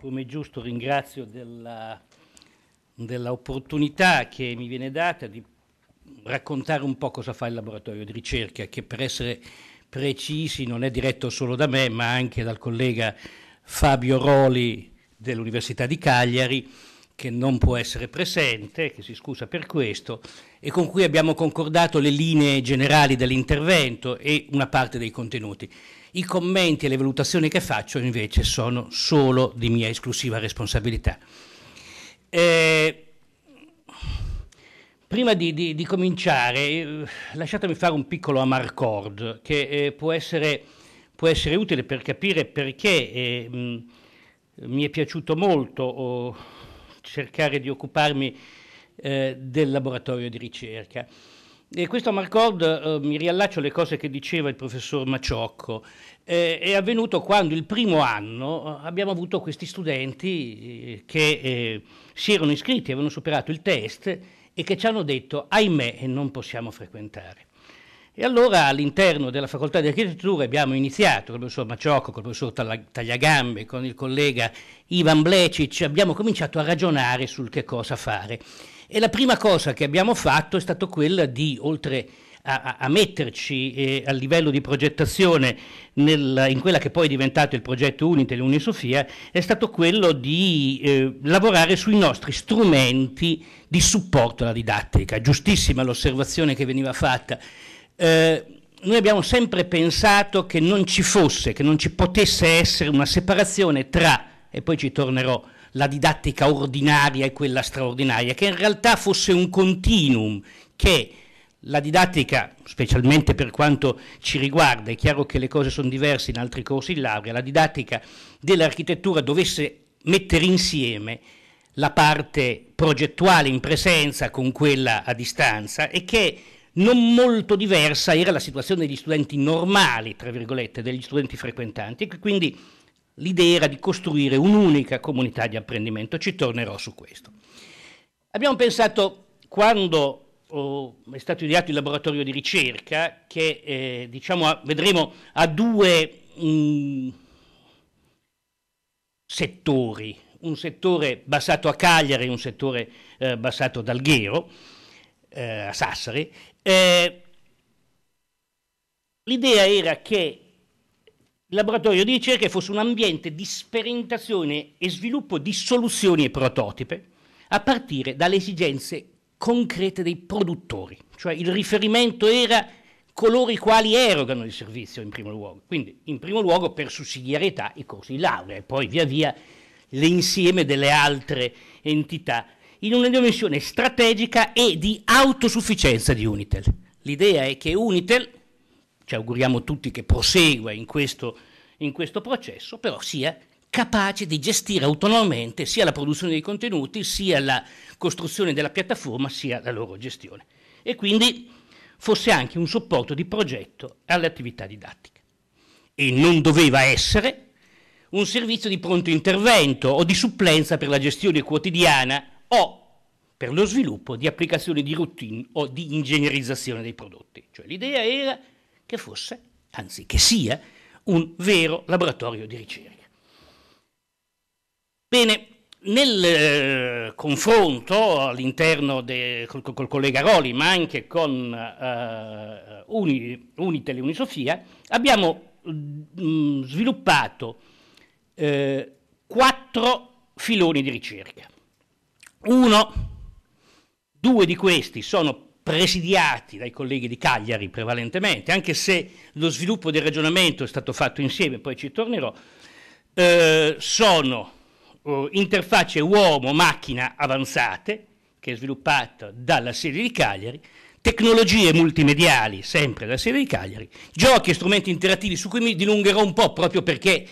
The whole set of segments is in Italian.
come giusto ringrazio della, dell'opportunità che mi viene data di raccontare un po' cosa fa il laboratorio di ricerca, che per essere precisi non è diretto solo da me, ma anche dal collega Fabio Roli dell'Università di Cagliari, che non può essere presente, che si scusa per questo, e con cui abbiamo concordato le linee generali dell'intervento e una parte dei contenuti. I commenti e le valutazioni che faccio invece sono solo di mia esclusiva responsabilità. Eh, prima di, di, di cominciare, eh, lasciatemi fare un piccolo amarcord che eh, può, essere, può, essere, utile per capire perché eh, mh, mi è piaciuto molto oh, cercare di occuparmi eh, del laboratorio di ricerca. E questo Marcord eh, mi riallaccio alle cose che diceva il professor Maciocco. Eh, è avvenuto quando il primo anno eh, abbiamo avuto questi studenti eh, che eh, si erano iscritti, avevano superato il test e che ci hanno detto ahimè non possiamo frequentare. E allora all'interno della facoltà di architettura abbiamo iniziato con il professor Maciocco, con il professor Tagliagambe, con il collega Ivan Blecic, abbiamo cominciato a ragionare sul che cosa fare. E la prima cosa che abbiamo fatto è stata quella di, oltre a, a metterci eh, a livello di progettazione nel, in quella che poi è diventato il progetto Unitel Unisofia, è stato quello di eh, lavorare sui nostri strumenti di supporto alla didattica. Giustissima l'osservazione che veniva fatta. Eh, noi abbiamo sempre pensato che non ci fosse, che non ci potesse essere una separazione tra, e poi ci tornerò, la didattica ordinaria e quella straordinaria, che in realtà fosse un continuum, che la didattica, specialmente per quanto ci riguarda, è chiaro che le cose sono diverse in altri corsi di laurea, la didattica dell'architettura dovesse mettere insieme la parte progettuale in presenza con quella a distanza e che non molto diversa era la situazione degli studenti normali, tra virgolette, degli studenti frequentanti, e quindi l'idea era di costruire un'unica comunità di apprendimento. Ci tornerò su questo. Abbiamo pensato, quando oh, è stato ideato il laboratorio di ricerca, che eh, diciamo, vedremo a due mh, mm, settori, un settore basato a Cagliari e un settore eh, basato ad Alghero, eh, a Sassari. Eh, l'idea era che il laboratorio di ricerca fosse un ambiente di sperimentazione e sviluppo di soluzioni e prototipe a partire dalle esigenze concrete dei produttori, cioè il riferimento era coloro i quali erogano il servizio in primo luogo, quindi in primo luogo per sussidiarietà i corsi di laurea e poi via via l'insieme delle altre entità in una dimensione strategica e di autosufficienza di Unitel. L'idea è che Unitel ci auguriamo tutti che prosegua in questo, in questo processo, però sia capace di gestire autonomamente sia la produzione dei contenuti, sia la costruzione della piattaforma, sia la loro gestione. E quindi fosse anche un supporto di progetto alle attività didattiche. E non doveva essere un servizio di pronto intervento o di supplenza per la gestione quotidiana o per lo sviluppo di applicazioni di routine o di ingegnerizzazione dei prodotti. Cioè l'idea era che fosse, anzi che sia, un vero laboratorio di ricerca. Bene, nel eh, confronto all'interno de, col, col, collega Roli, ma anche con eh, Uni, Unitel e Unisofia, abbiamo mh, mm, sviluppato eh, quattro filoni di ricerca. Uno, due di questi sono presidiati dai colleghi di Cagliari prevalentemente, anche se lo sviluppo del ragionamento è stato fatto insieme, poi ci tornerò, eh, sono eh, interfacce uomo-macchina avanzate, che è sviluppata dalla sede di Cagliari, tecnologie multimediali, sempre dalla sede di Cagliari, giochi e strumenti interattivi su cui mi dilungherò un po' proprio perché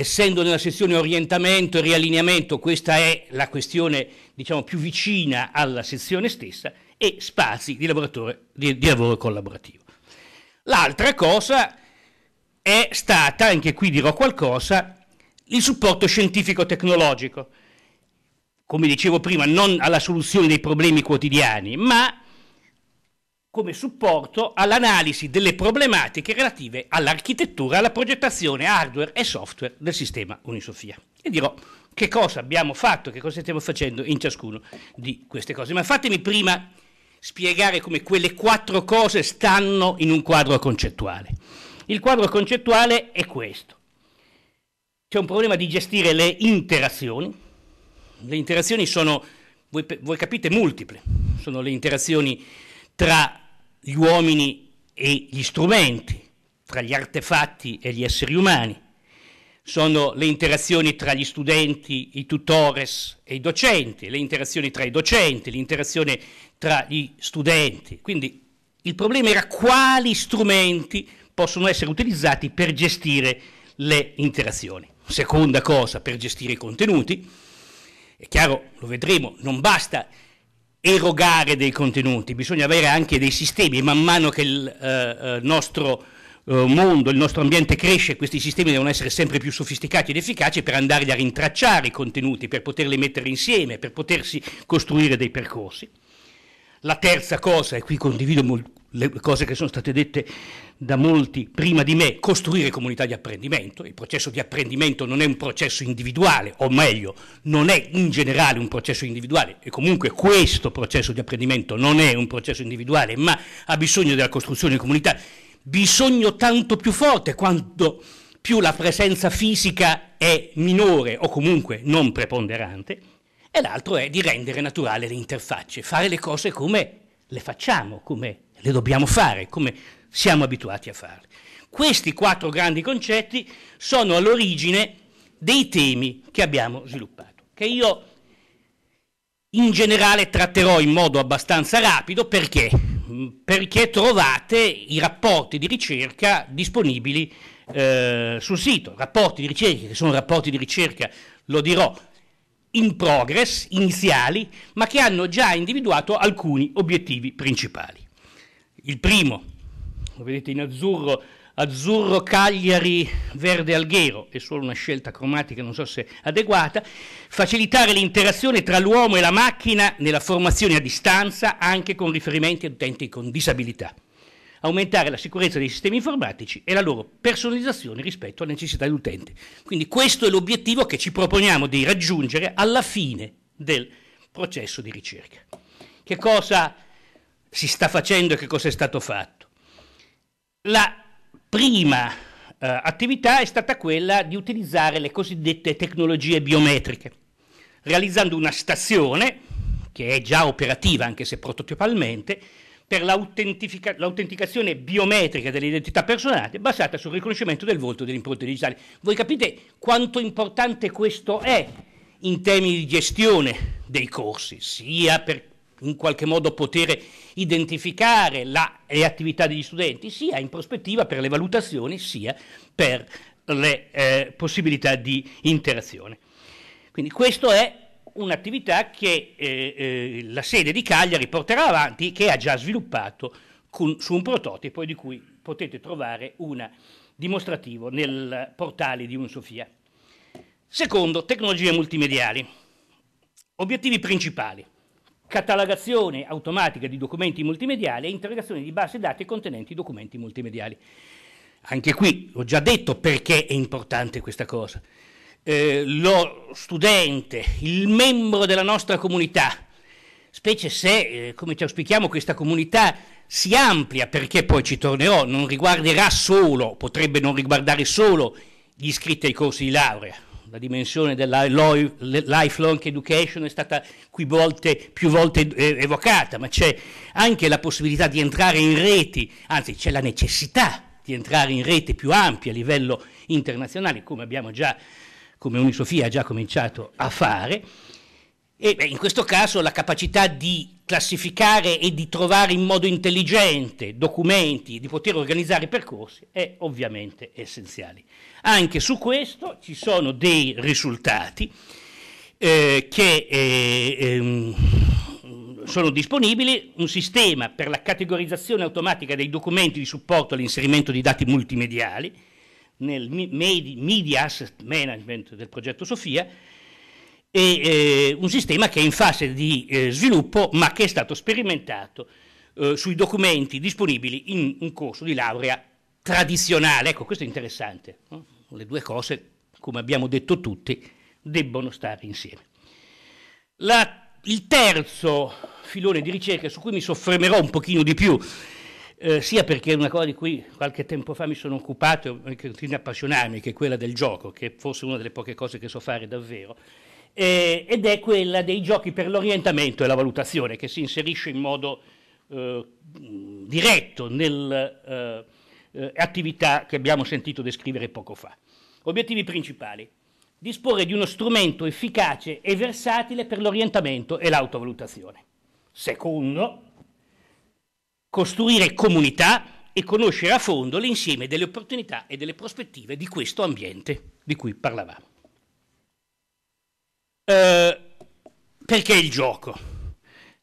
essendo nella sezione orientamento e riallineamento questa è la questione diciamo più vicina alla sezione stessa, e spazi di, di, di lavoro collaborativo. L'altra cosa è stata, anche qui dirò qualcosa, il supporto scientifico-tecnologico, come dicevo prima, non alla soluzione dei problemi quotidiani, ma come supporto all'analisi delle problematiche relative all'architettura, alla progettazione hardware e software del sistema Unisofia. E dirò che cosa abbiamo fatto, che cosa stiamo facendo in ciascuno di queste cose. Ma fatemi prima spiegare come quelle quattro cose stanno in un quadro concettuale. Il quadro concettuale è questo. C'è un problema di gestire le interazioni. Le interazioni sono, voi, voi capite, multiple. Sono le interazioni tra gli uomini e gli strumenti, tra gli artefatti e gli esseri umani. Sono le interazioni tra gli studenti, i tutores e i docenti, le interazioni tra i docenti, l'interazione tra gli studenti. Quindi il problema era quali strumenti possono essere utilizzati per gestire le interazioni. Seconda cosa, per gestire i contenuti. È chiaro, lo vedremo, non basta erogare dei contenuti, bisogna avere anche dei sistemi man mano che il eh, eh, nostro eh, mondo, il nostro ambiente cresce, questi sistemi devono essere sempre più sofisticati ed efficaci per andare a rintracciare i contenuti, per poterli mettere insieme, per potersi costruire dei percorsi. La terza cosa, e qui condivido le cose che sono state dette da molti prima di me, costruire comunità di apprendimento. Il processo di apprendimento non è un processo individuale, o meglio, non è in generale un processo individuale, e comunque questo processo di apprendimento non è un processo individuale, ma ha bisogno della costruzione di comunità, bisogno tanto più forte quanto più la presenza fisica è minore o comunque non preponderante, e l'altro è di rendere naturale le interfacce, fare le cose come le facciamo, come le dobbiamo fare, come siamo abituati a farle. Questi quattro grandi concetti sono all'origine dei temi che abbiamo sviluppato, che io in generale tratterò in modo abbastanza rapido perché? Perché trovate i rapporti di ricerca disponibili eh, sul sito, rapporti di ricerca che sono rapporti di ricerca, lo dirò, in progress, iniziali, ma che hanno già individuato alcuni obiettivi principali. Il primo, lo vedete in azzurro, azzurro Cagliari, verde Alghero, è solo una scelta cromatica, non so se adeguata, facilitare l'interazione tra l'uomo e la macchina nella formazione a distanza anche con riferimenti ad utenti con disabilità aumentare la sicurezza dei sistemi informatici e la loro personalizzazione rispetto alle necessità dell'utente. Quindi questo è l'obiettivo che ci proponiamo di raggiungere alla fine del processo di ricerca. Che cosa si sta facendo e che cosa è stato fatto? La prima eh, attività è stata quella di utilizzare le cosiddette tecnologie biometriche, realizzando una stazione che è già operativa anche se prototipalmente, per l'autenticazione biometrica dell'identità personale basata sul riconoscimento del volto delle impronte digitali. Voi capite quanto importante questo è in termini di gestione dei corsi, sia per in qualche modo poter identificare la, le attività degli studenti, sia in prospettiva per le valutazioni, sia per le eh, possibilità di interazione. Quindi questo è un'attività che eh, eh, la sede di Cagliari porterà avanti, che ha già sviluppato con, su un prototipo di cui potete trovare un dimostrativo nel portale di Unsofia. Secondo, tecnologie multimediali. Obiettivi principali. Catalogazione automatica di documenti multimediali e integrazione di base dati contenenti documenti multimediali. Anche qui ho già detto perché è importante questa cosa eh, lo studente, il membro della nostra comunità, specie se, eh, come ci auspichiamo, questa comunità si amplia, perché poi ci tornerò, non riguarderà solo, potrebbe non riguardare solo gli iscritti ai corsi di laurea. La dimensione della lifelong education è stata qui volte, più volte evocata, ma c'è anche la possibilità di entrare in reti, anzi c'è la necessità di entrare in rete più ampia a livello internazionale, come abbiamo già come Unisofia ha già cominciato a fare, e beh, in questo caso la capacità di classificare e di trovare in modo intelligente documenti, di poter organizzare percorsi, è ovviamente essenziale. Anche su questo ci sono dei risultati eh, che eh, ehm, sono disponibili, un sistema per la categorizzazione automatica dei documenti di supporto all'inserimento di dati multimediali, nel Media Asset Management del progetto Sofia, e eh, un sistema che è in fase di eh, sviluppo ma che è stato sperimentato eh, sui documenti disponibili in un corso di laurea tradizionale. Ecco, questo è interessante. No? Le due cose, come abbiamo detto tutti, debbono stare insieme. La, il terzo filone di ricerca su cui mi soffermerò un pochino di più, eh, sia perché è una cosa di cui qualche tempo fa mi sono occupato e che continua a appassionarmi, che è quella del gioco, che è forse una delle poche cose che so fare davvero, eh, ed è quella dei giochi per l'orientamento e la valutazione, che si inserisce in modo eh, diretto nelle eh, eh, che abbiamo sentito descrivere poco fa. Obiettivi principali. Disporre di uno strumento efficace e versatile per l'orientamento e l'autovalutazione. Secondo, costruire comunità e conoscere a fondo l'insieme delle opportunità e delle prospettive di questo ambiente di cui parlavamo. Eh, perché il gioco?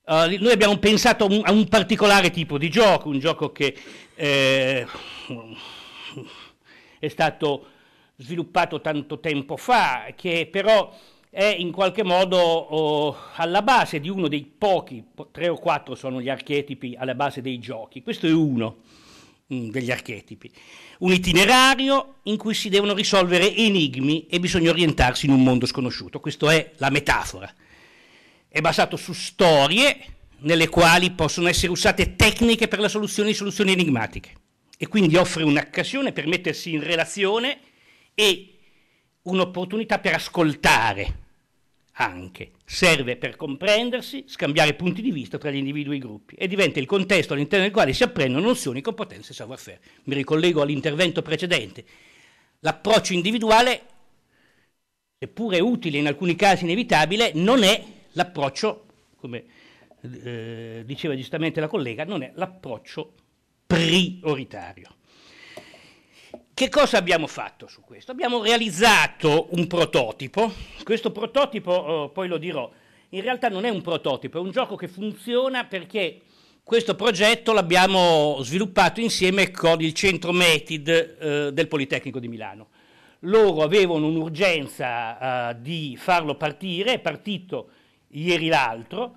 Uh, noi abbiamo pensato a un, a un, particolare tipo di gioco, un gioco che eh, è stato sviluppato tanto tempo fa, che però è in qualche modo oh, alla base di uno dei pochi, tre o quattro sono gli archetipi alla base dei giochi, questo è uno degli archetipi, un itinerario in cui si devono risolvere enigmi e bisogna orientarsi in un mondo sconosciuto, questa è la metafora. È basato su storie nelle quali possono essere usate tecniche per la soluzione di soluzioni enigmatiche e quindi offre un'occasione per mettersi in relazione e un'opportunità per ascoltare anche. Serve per comprendersi, scambiare punti di vista tra gli individui e i gruppi e diventa il contesto all'interno del quale si apprendono nozioni, competenze e savoir-faire. Mi ricollego all'intervento precedente. L'approccio individuale, seppure utile in alcuni casi inevitabile, non è l'approccio, come eh, diceva giustamente la collega, non è l'approccio prioritario. Che cosa abbiamo fatto su questo? Abbiamo realizzato un prototipo, questo prototipo, oh, poi lo dirò, in realtà non è un prototipo, è un gioco che funziona perché questo progetto l'abbiamo sviluppato insieme con il centro METID eh, del Politecnico di Milano. Loro avevano un'urgenza eh, di farlo partire, è partito ieri l'altro,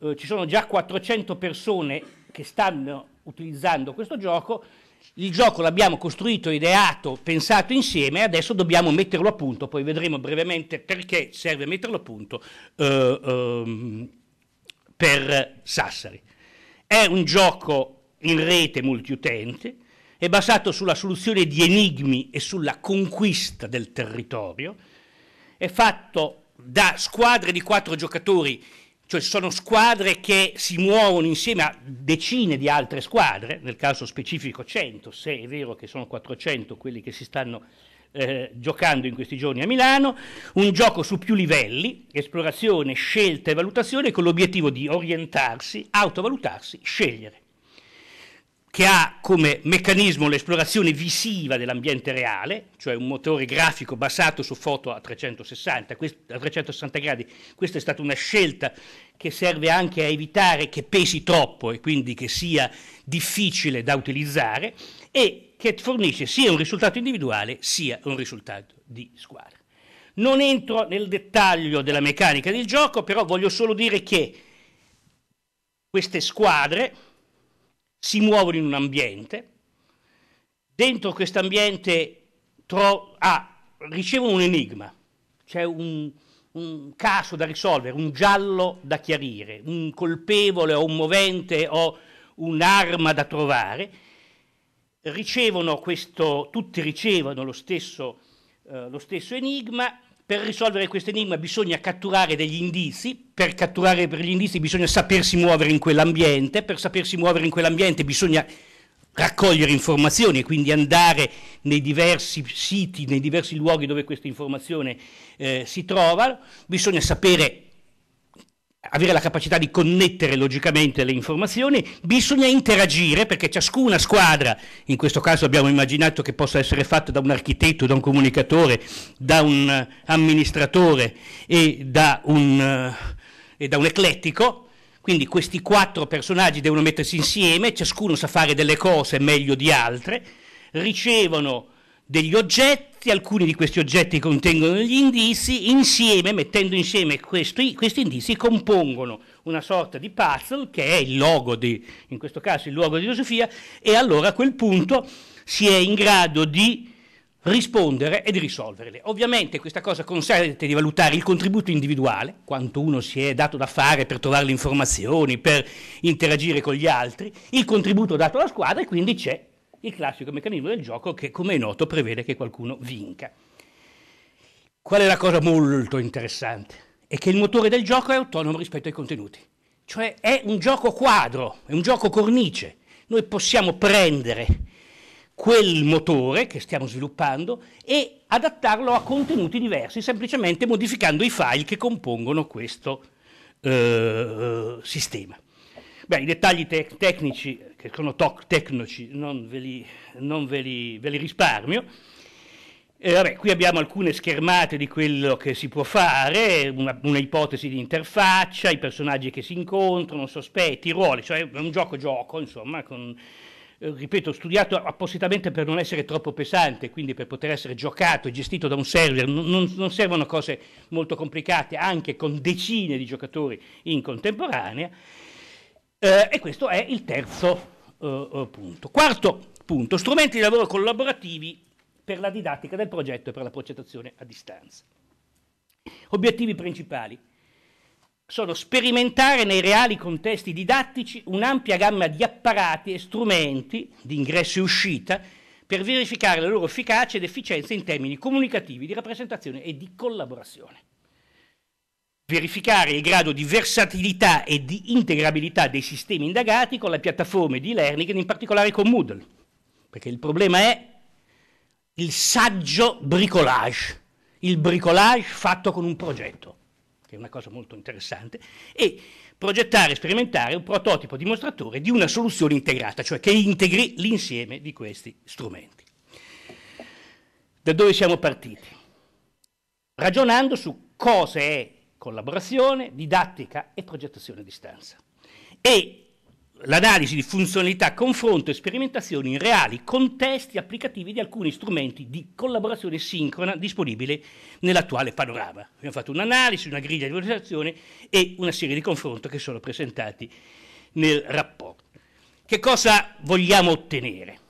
eh, ci sono già 400 persone che stanno utilizzando questo gioco, il gioco l'abbiamo costruito, ideato, pensato insieme, adesso dobbiamo metterlo a punto, poi vedremo brevemente perché serve metterlo a punto eh, eh, per Sassari. È un gioco in rete multiutente, è basato sulla soluzione di enigmi e sulla conquista del territorio, è fatto da squadre di quattro giocatori cioè sono squadre che si muovono insieme a decine di altre squadre, nel caso specifico 100, se è vero che sono 400 quelli che si stanno eh, giocando in questi giorni a Milano, un gioco su più livelli, esplorazione, scelta e valutazione con l'obiettivo di orientarsi, autovalutarsi, scegliere che ha come meccanismo l'esplorazione visiva dell'ambiente reale, cioè un motore grafico basato su foto a 360, a 360 gradi. Questa è stata una scelta che serve anche a evitare che pesi troppo e quindi che sia difficile da utilizzare e che fornisce sia un risultato individuale sia un risultato di squadra. Non entro nel dettaglio della meccanica del gioco, però voglio solo dire che queste squadre si muovono in un ambiente, dentro questo ambiente tro- ah, ricevono un enigma, c'è un, un caso da risolvere, un giallo da chiarire, un colpevole o un movente o un'arma da trovare, ricevono questo, tutti ricevono lo stesso, eh, lo stesso enigma, per risolvere questo enigma bisogna catturare degli indizi, per catturare per gli indizi bisogna sapersi muovere in quell'ambiente, per sapersi muovere in quell'ambiente bisogna raccogliere informazioni e quindi andare nei diversi siti, nei diversi luoghi dove questa informazione eh, si trova, bisogna sapere avere la capacità di connettere logicamente le informazioni, bisogna interagire perché ciascuna squadra, in questo caso abbiamo immaginato che possa essere fatta da un architetto, da un comunicatore, da un amministratore e da un, e da un eclettico, quindi questi quattro personaggi devono mettersi insieme, ciascuno sa fare delle cose meglio di altre, ricevono degli oggetti, alcuni di questi oggetti contengono degli indizi, insieme, mettendo insieme questi, questi indizi, compongono una sorta di puzzle che è il logo di, in questo caso il logo di filosofia, e allora a quel punto si è in grado di rispondere e di risolverle. Ovviamente questa cosa consente di valutare il contributo individuale, quanto uno si è dato da fare per trovare le informazioni, per interagire con gli altri, il contributo dato alla squadra e quindi c'è il classico meccanismo del gioco che, come è noto, prevede che qualcuno vinca. Qual è la cosa molto interessante? È che il motore del gioco è autonomo rispetto ai contenuti, cioè è un gioco quadro, è un gioco cornice. Noi possiamo prendere quel motore che stiamo sviluppando e adattarlo a contenuti diversi, semplicemente modificando i file che compongono questo eh, sistema. Beh, i dettagli tec tecnici, che sono tecnici, non ve li, non ve li, ve li risparmio. Eh, vabbè, qui abbiamo alcune schermate di quello che si può fare, una, una, ipotesi di interfaccia, i personaggi che si incontrano, sospetti, i ruoli, cioè è un gioco-gioco, insomma, con, eh, ripeto, studiato appositamente per non essere troppo pesante, quindi per poter essere giocato e gestito da un server, non, non, non servono cose molto complicate, anche con decine di giocatori in contemporanea. Eh, e questo è il terzo eh, eh, punto. Quarto punto, strumenti di lavoro collaborativi per la didattica del progetto e per la progettazione a distanza. Obiettivi principali sono sperimentare nei reali contesti didattici un'ampia gamma di apparati e strumenti di ingresso e uscita per verificare la loro efficacia ed efficienza in termini comunicativi, di rappresentazione e di collaborazione verificare il grado di versatilità e di integrabilità dei sistemi indagati con le piattaforme di learning in particolare con Moodle, perché il problema è il saggio bricolage, il bricolage fatto con un progetto, che è una cosa molto interessante, e progettare e sperimentare un prototipo dimostratore di una soluzione integrata, cioè che integri l'insieme di questi strumenti. Da dove siamo partiti? Ragionando su cosa è collaborazione, didattica e progettazione a distanza. E l'analisi di funzionalità, confronto e sperimentazioni in reali contesti applicativi di alcuni strumenti di collaborazione sincrona disponibili nell'attuale panorama. Abbiamo fatto un'analisi, una griglia di valutazione e una serie di confronti che sono presentati nel rapporto. Che cosa vogliamo ottenere?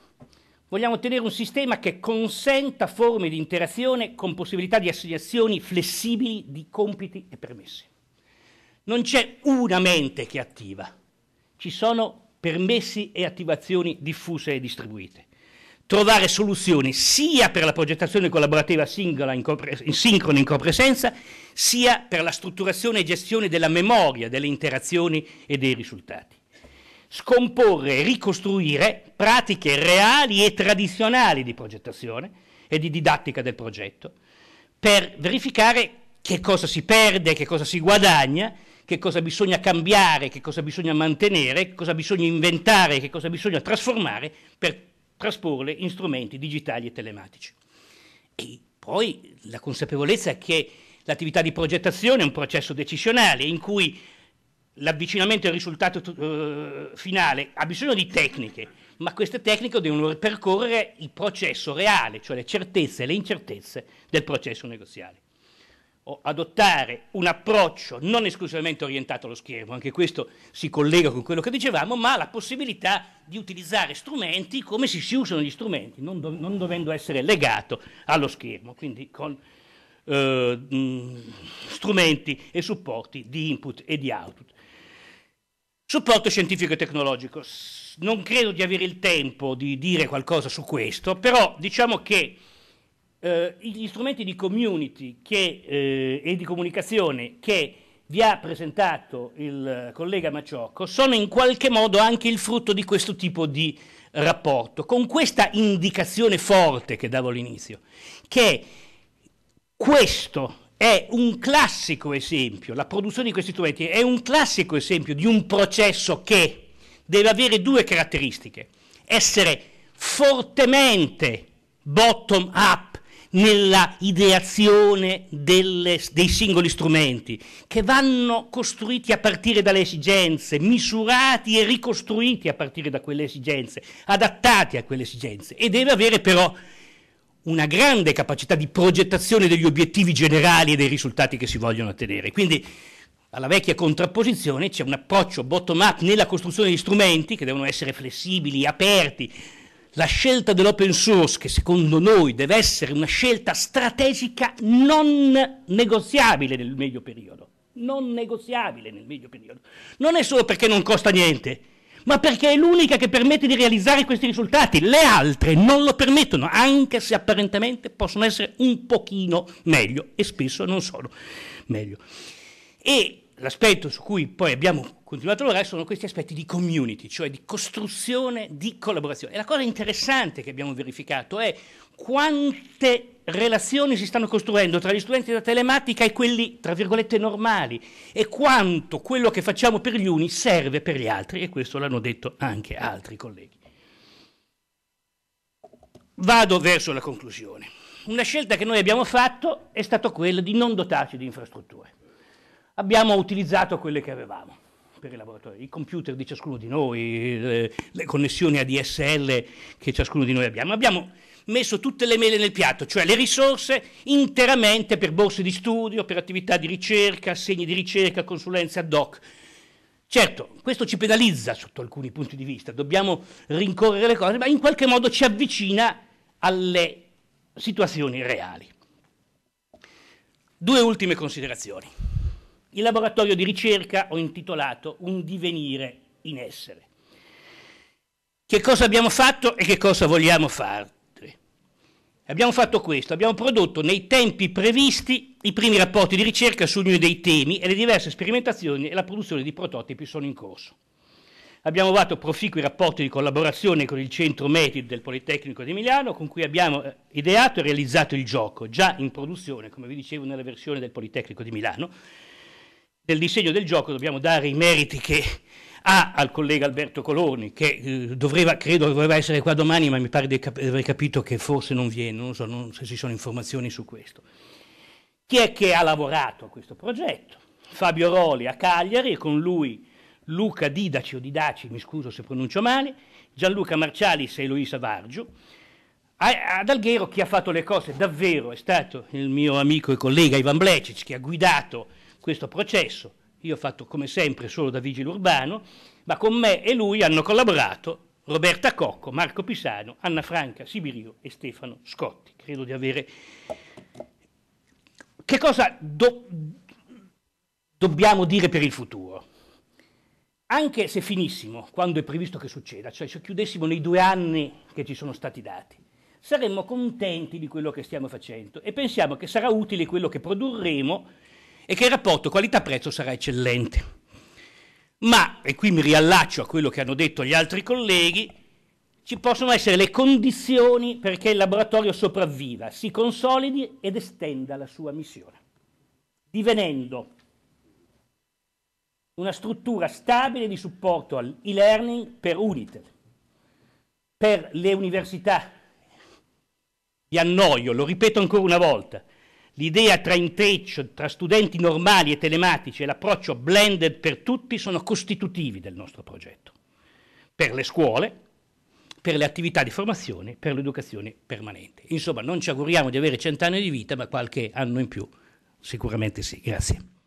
Vogliamo ottenere un sistema che consenta forme di interazione con possibilità di assegnazioni flessibili di compiti e permessi. Non c'è una mente che attiva, ci sono permessi e attivazioni diffuse e distribuite. Trovare soluzioni sia per la progettazione collaborativa singola in, in sincrona in copresenza, sia per la strutturazione e gestione della memoria delle interazioni e dei risultati scomporre e ricostruire pratiche reali e tradizionali di progettazione e di didattica del progetto per verificare che cosa si perde, che cosa si guadagna, che cosa bisogna cambiare, che cosa bisogna mantenere, che cosa bisogna inventare, che cosa bisogna trasformare per trasporle in strumenti digitali e telematici. E poi la consapevolezza che l'attività di progettazione è un processo decisionale in cui l'avvicinamento al risultato uh, finale ha bisogno di tecniche, ma queste tecniche devono percorrere il processo reale, cioè le certezze e le incertezze del processo negoziale. O adottare un approccio non esclusivamente orientato allo schermo, anche questo si collega con quello che dicevamo, ma la possibilità di utilizzare strumenti come si, si usano gli strumenti, non, do, non dovendo essere legato allo schermo, quindi con eh, strumenti e supporti di input e di output. Supporto scientifico e tecnologico. Non credo di avere il tempo di dire qualcosa su questo, però diciamo che eh, gli strumenti di community che, eh, e di comunicazione che vi ha presentato il collega Maciocco sono in qualche modo anche il frutto di questo tipo di rapporto, con questa indicazione forte che davo all'inizio, che questo è un classico esempio, la produzione di questi strumenti è un classico esempio di un processo che deve avere due caratteristiche. Essere fortemente bottom up nella ideazione delle, dei singoli strumenti, che vanno costruiti a partire dalle esigenze, misurati e ricostruiti a partire da quelle esigenze, adattati a quelle esigenze, e deve avere però una grande capacità di progettazione degli obiettivi generali e dei risultati che si vogliono ottenere. Quindi alla vecchia contrapposizione c'è un approccio bottom-up nella costruzione di strumenti che devono essere flessibili, aperti. La scelta dell'open source, che secondo noi deve essere una scelta strategica non negoziabile nel medio periodo, non negoziabile nel medio periodo, non è solo perché non costa niente, ma perché è l'unica che permette di realizzare questi risultati. Le altre non lo permettono, anche se apparentemente possono essere un pochino meglio e spesso non sono meglio. E l'aspetto su cui poi abbiamo continuato a lavorare sono questi aspetti di community, cioè di costruzione di collaborazione. E la cosa interessante che abbiamo verificato è quante relazioni si stanno costruendo tra gli studenti della telematica e quelli, tra virgolette, normali, e quanto quello che facciamo per gli uni serve per gli altri, e questo l'hanno detto anche altri colleghi. Vado verso la conclusione. Una scelta che noi abbiamo fatto è stata quella di non dotarci di infrastrutture abbiamo utilizzato quelle che avevamo per i laboratori, i computer di ciascuno di noi, le, le, connessioni ADSL che ciascuno di noi abbiamo. Abbiamo messo tutte le mele nel piatto, cioè le risorse interamente per borse di studio, per attività di ricerca, assegni di ricerca, consulenze ad hoc. Certo, questo ci penalizza sotto alcuni punti di vista, dobbiamo rincorrere le cose, ma in qualche modo ci avvicina alle situazioni reali. Due ultime considerazioni. Il laboratorio di ricerca ho intitolato Un divenire in essere. Che cosa abbiamo fatto e che cosa vogliamo fare? Abbiamo fatto questo, abbiamo prodotto nei tempi previsti i primi rapporti di ricerca su ognuno dei temi e le diverse sperimentazioni e la produzione di prototipi sono in corso. Abbiamo fatto proficui rapporti di collaborazione con il Centro Metid del Politecnico di Milano, con cui abbiamo eh, ideato e realizzato il gioco, già in produzione, come vi dicevo, nella versione del Politecnico di Milano, del disegno del gioco dobbiamo dare i meriti che ha al collega Alberto Coloni, che eh, doveva, credo doveva essere qua domani, ma mi pare di cap- aver capito che forse non viene, non so non, se ci sono informazioni su questo. Chi è che ha lavorato a questo progetto? Fabio Roli a Cagliari con lui Luca Didaci o Didaci, mi scuso se pronuncio male, Gianluca Marcialis e Eloisa Vargio. Ad Alghero chi ha fatto le cose davvero è stato il mio amico e collega Ivan Blecic, che ha guidato questo processo. Io ho fatto come sempre solo da vigile urbano, ma con me e lui hanno collaborato Roberta Cocco, Marco Pisano, Anna Franca Sibirio e Stefano Scotti. Credo di avere... Che cosa do... dobbiamo dire per il futuro? Anche se finissimo, quando è previsto che succeda, cioè se chiudessimo nei due anni che ci sono stati dati, saremmo contenti di quello che stiamo facendo e pensiamo che sarà utile quello che produrremo e che il rapporto qualità-prezzo sarà eccellente. Ma, e qui mi riallaccio a quello che hanno detto gli altri colleghi, ci possono essere le condizioni perché il laboratorio sopravviva, si consolidi ed estenda la sua missione, divenendo una struttura stabile di supporto all'e-learning per Unitel, per le università. Vi annoio, lo ripeto ancora una volta, L'idea tra intreccio tra studenti normali e telematici e l'approccio blended per tutti sono costitutivi del nostro progetto, per le scuole, per le attività di formazione, per l'educazione permanente. Insomma, non ci auguriamo di avere cent'anni di vita, ma qualche anno in più sicuramente sì. Grazie.